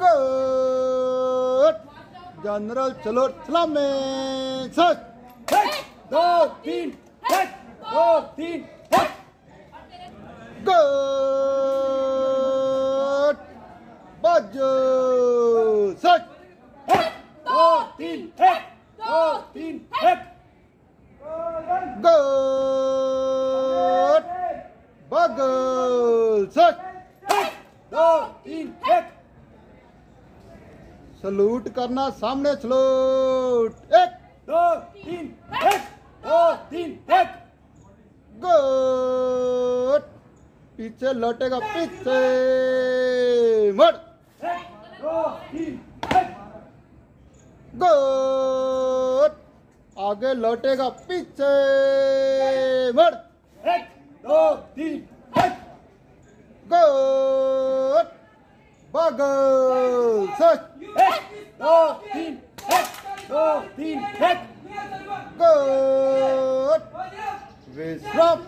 Good general चलो Salameh सच एक दो तीन दो तीन गुड बाजू सच दो तीन दो तीन गुड बगल सच दो तीन एक सलूट करना सामने सलूट। एक दो तीन एक दो तीन एक। गुड पीछे लौटेगा पीछे। मुड़ एक दो तीन एक। गुड आगे लौटेगा पीछे। मुड़ एक दो तीन Bagel. Seç. Ek. Dottin. Ek. Dottin. Ek. Gol. Ve stop.